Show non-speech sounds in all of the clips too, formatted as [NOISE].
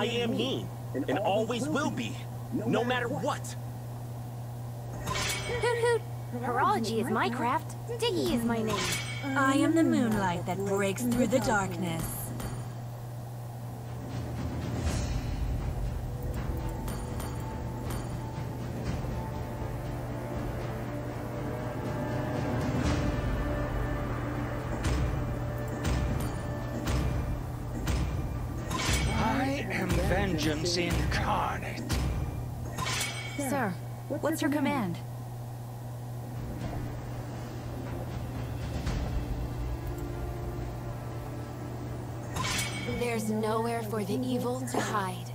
I am he, and always will be, no matter what. Hoot hoot! Horology is my craft. Diggie is my name. I am the moonlight that breaks through the darkness. Vengeance incarnate. Sir, what's your command? There's nowhere for the evil to hide.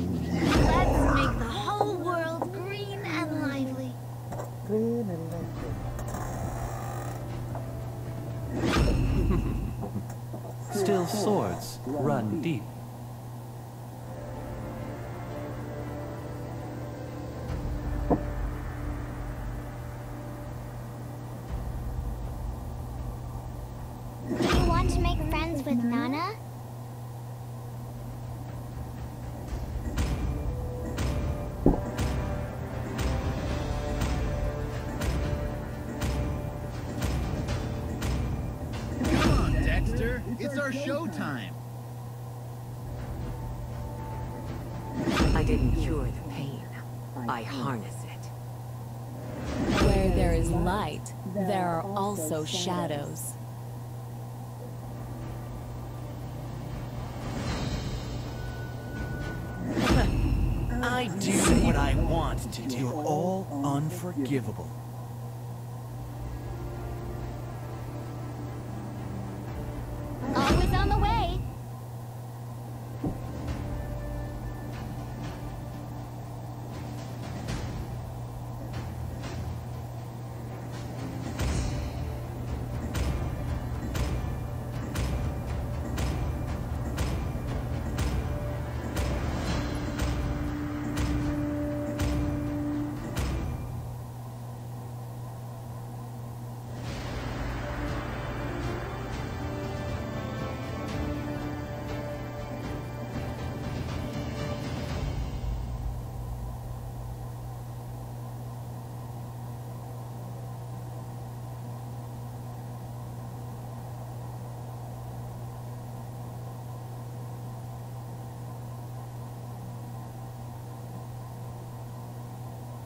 Let's make the whole world green and lively. Green and lovely. [LAUGHS] Still swords run deep. Do you want to make friends with Nana? Our show time. I didn't cure the pain. I harness it. Where there is light, there are also shadows. I do what I want to do. You're all unforgivable.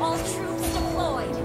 All troops deployed!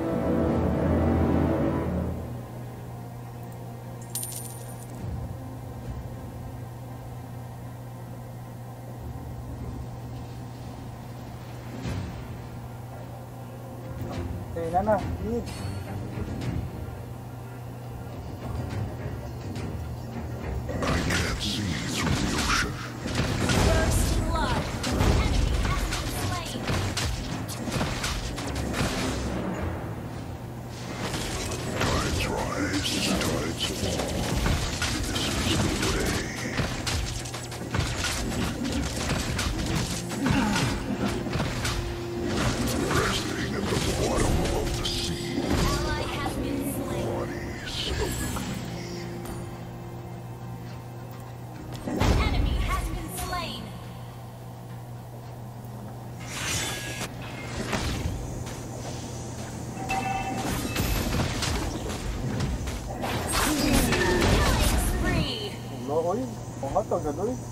Uy, pangat ang gano'y.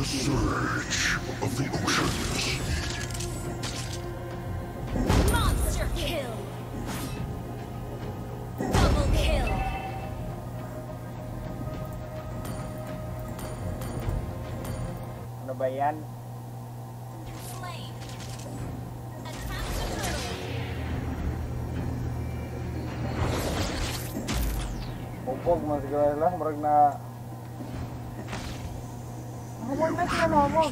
the surge of the oceans. Monster kill! Double kill! Ano ba yan? Upog mas gawin lang, marag na مهم بگیرم آقا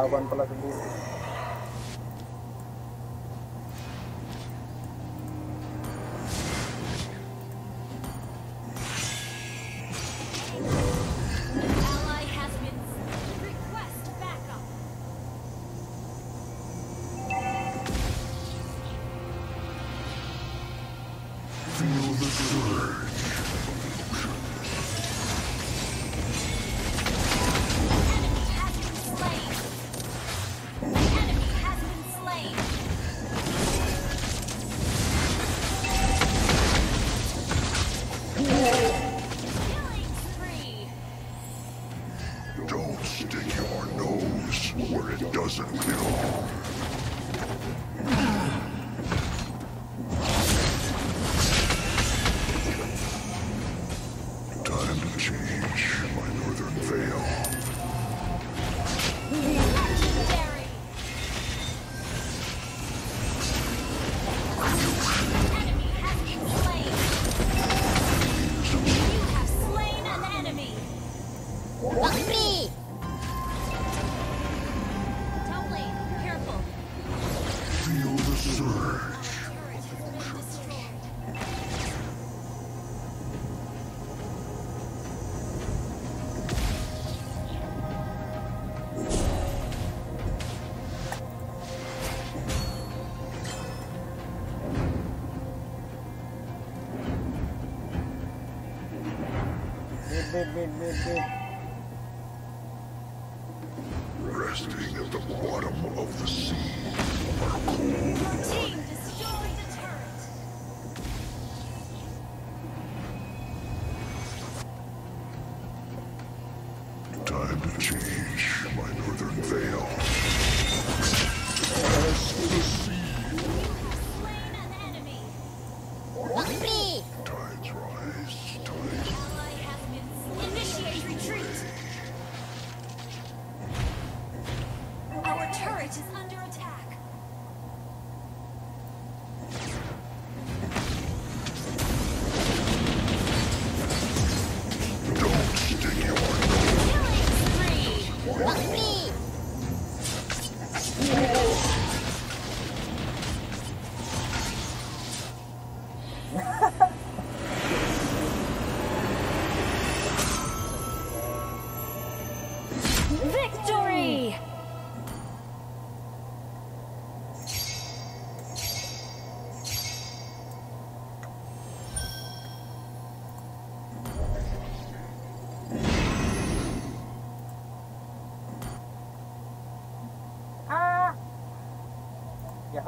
था one plus भी boop, boop, boop, boop. Resting at the bottom of the sea are cold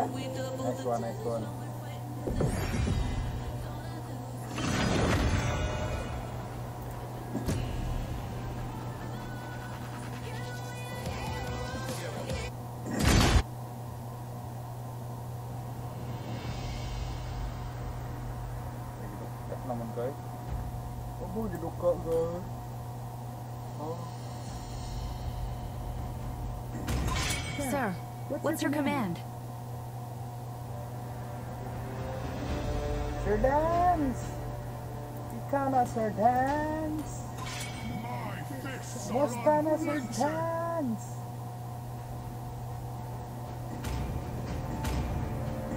Yeah, nice one, nice one. Sir, what's your command? Sir Dance! Ikaw na, Sir Dance! Basta na, Sir Dance!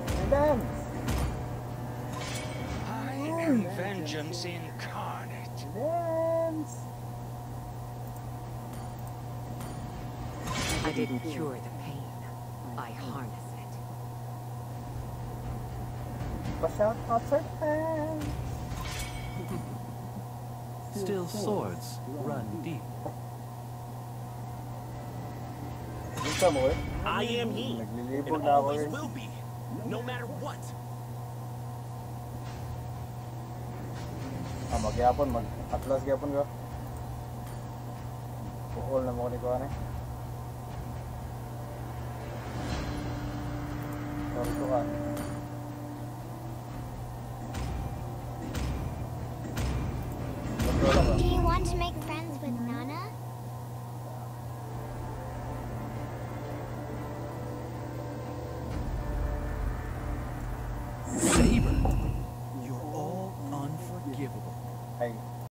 Sir Dance! I am vengeance incarnate. Dance! I didn't cure the pain. I harness it. Out, Sir Dance! Still swords run deep. Dito mo eh. I am he, Naglilibog and na ako always eh. will be, no matter what. Ah, magyapon, mag-atlas gyapon ko. Puhol na mo ni ko ani. Sorry ko ka.